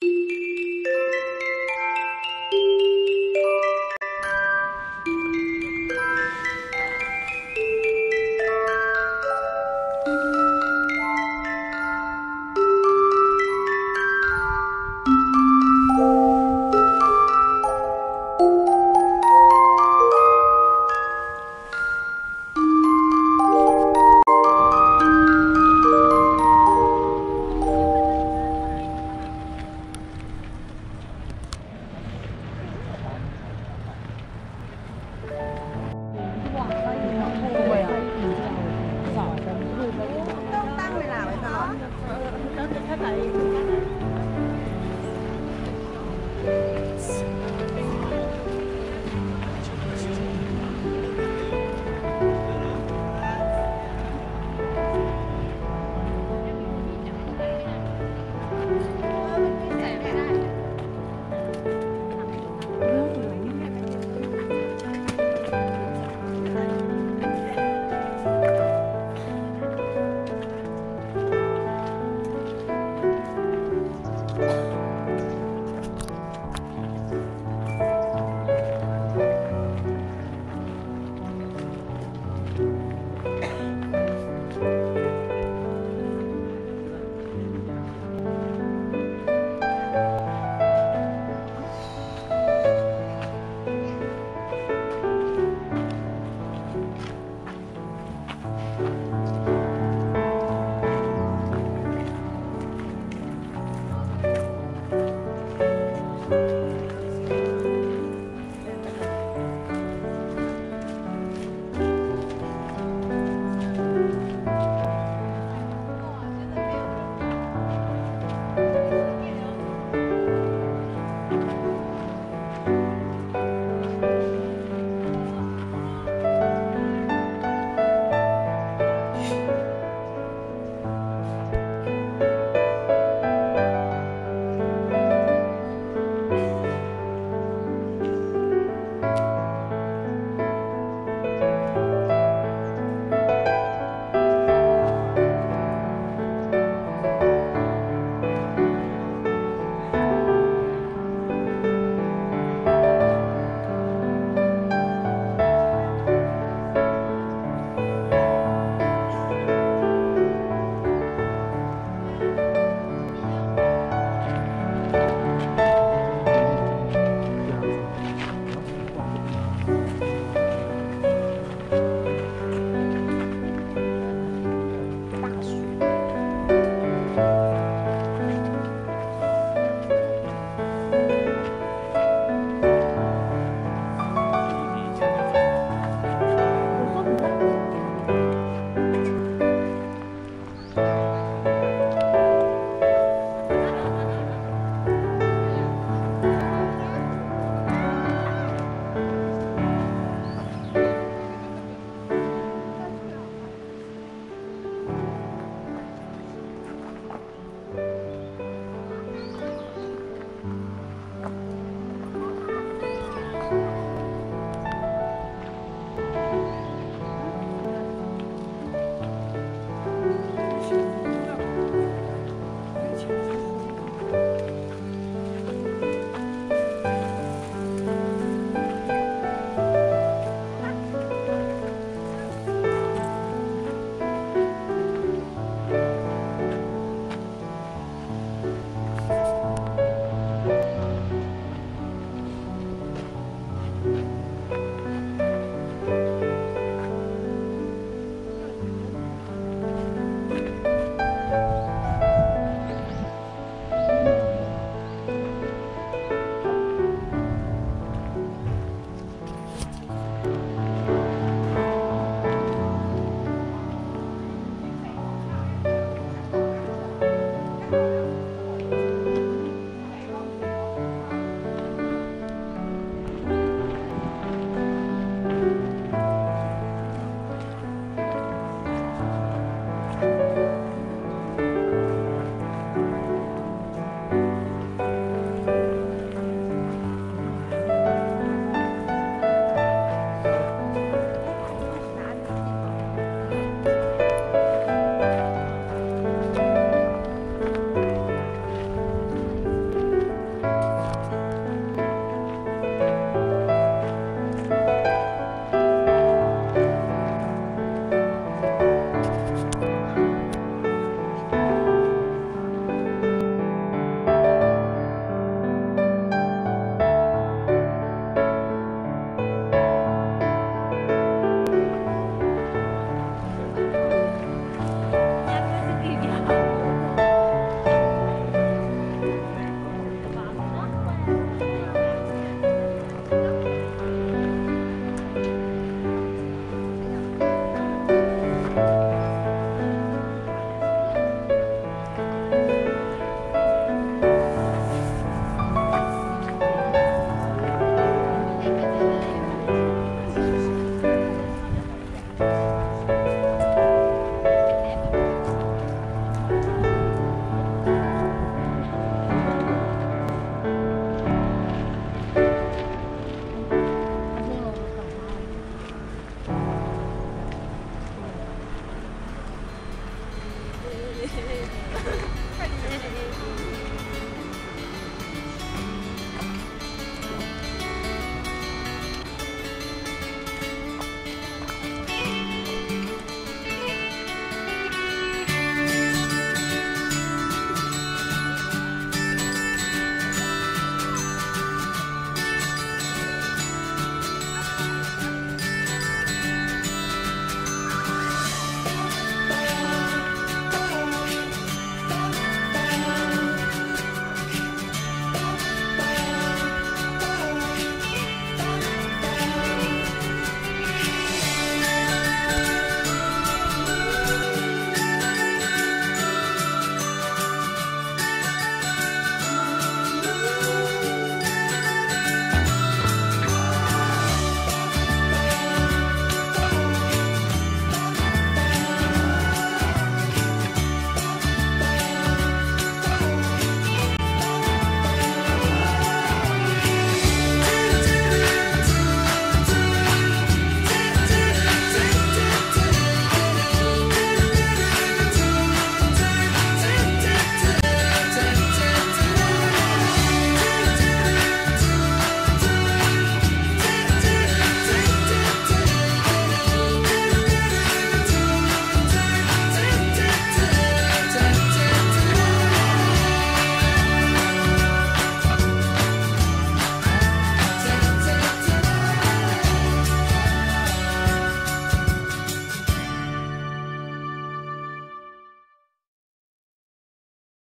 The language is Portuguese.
Música